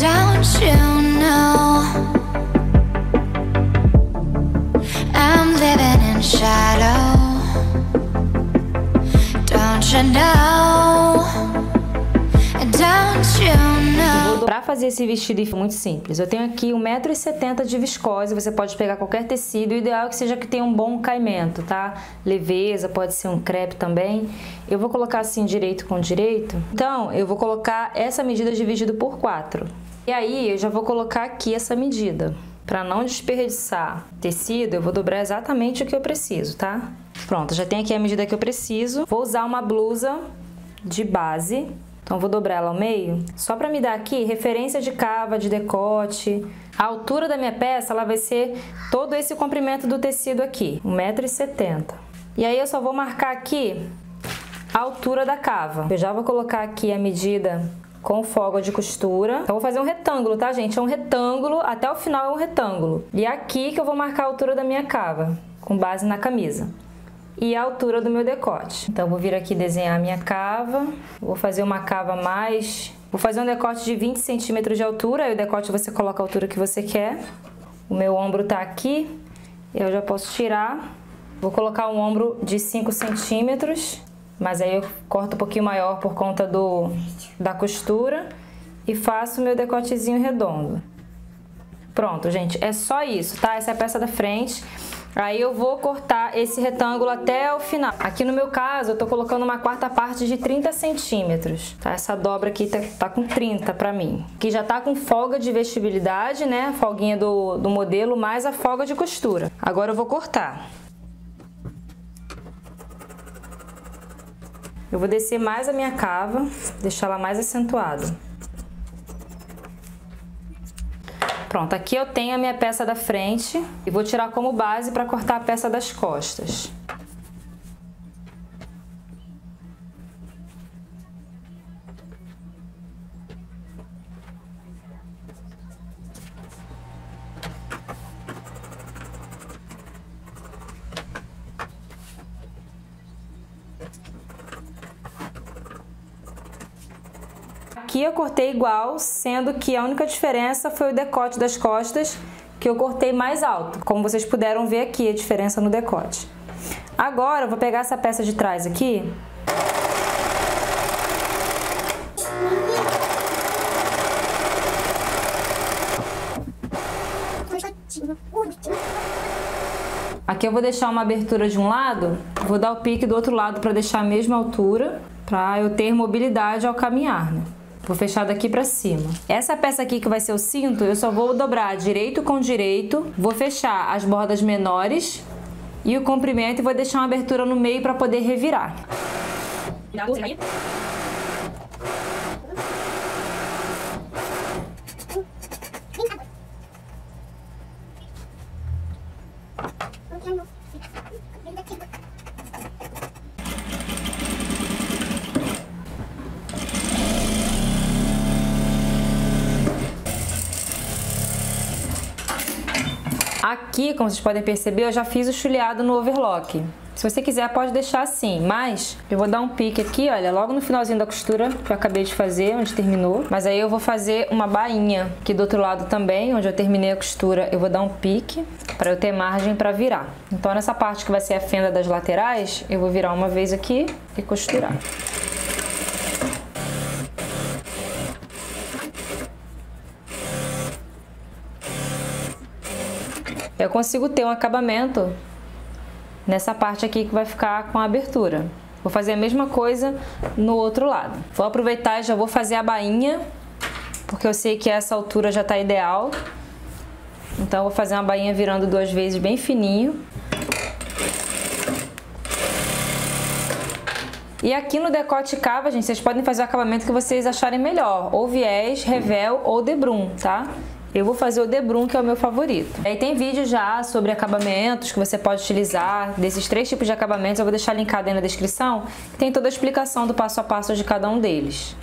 Don't you know? I'm living in shadow. Don't you know? Don't know? Para fazer esse vestido é muito simples. Eu tenho aqui 1,70m de viscose, você pode pegar qualquer tecido, o ideal é que seja que tenha um bom caimento, tá? Leveza, pode ser um crepe também. Eu vou colocar assim direito com direito. Então, eu vou colocar essa medida dividido por 4. E aí, eu já vou colocar aqui essa medida. Para não desperdiçar tecido, eu vou dobrar exatamente o que eu preciso, tá? Pronto, já tem aqui a medida que eu preciso. Vou usar uma blusa de base então vou dobrar ela ao meio, só para me dar aqui referência de cava, de decote. A altura da minha peça ela vai ser todo esse comprimento do tecido aqui, 1,70m. E aí eu só vou marcar aqui a altura da cava. Eu já vou colocar aqui a medida com folga de costura. Então vou fazer um retângulo, tá, gente? É um retângulo, até o final é um retângulo. E é aqui que eu vou marcar a altura da minha cava, com base na camisa e a altura do meu decote. Então vou vir aqui desenhar a minha cava, vou fazer uma cava mais... Vou fazer um decote de 20 centímetros de altura, aí o decote você coloca a altura que você quer. O meu ombro tá aqui, eu já posso tirar. Vou colocar um ombro de 5 centímetros, mas aí eu corto um pouquinho maior por conta do, da costura e faço meu decotezinho redondo. Pronto, gente, é só isso, tá? Essa é a peça da frente. Aí eu vou cortar esse retângulo até o final. Aqui no meu caso, eu tô colocando uma quarta parte de 30 centímetros, tá? Essa dobra aqui tá, tá com 30 pra mim. Que já tá com folga de vestibilidade, né? A folguinha do, do modelo, mais a folga de costura. Agora eu vou cortar. Eu vou descer mais a minha cava, deixar ela mais acentuada. Pronto, aqui eu tenho a minha peça da frente e vou tirar como base para cortar a peça das costas. Aqui eu cortei igual, sendo que a única diferença foi o decote das costas, que eu cortei mais alto. Como vocês puderam ver aqui, a diferença no decote. Agora eu vou pegar essa peça de trás aqui. Aqui eu vou deixar uma abertura de um lado, vou dar o pique do outro lado para deixar a mesma altura, para eu ter mobilidade ao caminhar, né? Vou fechar daqui pra cima. Essa peça aqui que vai ser o cinto, eu só vou dobrar direito com direito, vou fechar as bordas menores e o comprimento e vou deixar uma abertura no meio para poder revirar. Aqui, como vocês podem perceber, eu já fiz o chuleado no overlock. Se você quiser, pode deixar assim, mas eu vou dar um pique aqui, olha, logo no finalzinho da costura que eu acabei de fazer, onde terminou. Mas aí eu vou fazer uma bainha aqui do outro lado também, onde eu terminei a costura, eu vou dar um pique para eu ter margem para virar. Então nessa parte que vai ser a fenda das laterais, eu vou virar uma vez aqui e costurar. Eu consigo ter um acabamento nessa parte aqui que vai ficar com a abertura. Vou fazer a mesma coisa no outro lado. Vou aproveitar e já vou fazer a bainha, porque eu sei que essa altura já está ideal. Então vou fazer uma bainha virando duas vezes bem fininho. E aqui no decote cava, gente, vocês podem fazer o acabamento que vocês acharem melhor, ou viés, revel ou debrum, tá? Eu vou fazer o debrum, que é o meu favorito. Aí tem vídeo já sobre acabamentos que você pode utilizar, desses três tipos de acabamentos, eu vou deixar linkado aí na descrição, tem toda a explicação do passo a passo de cada um deles.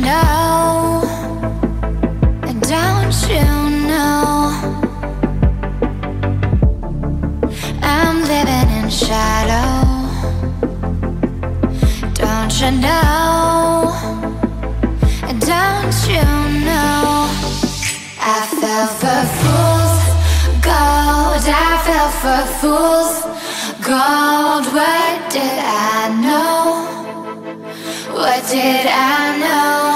Know? Don't you know? I'm living in shadow. Don't you know? Don't you know? I fell for fools gold. I fell for fools gold. What did I know? What did I know?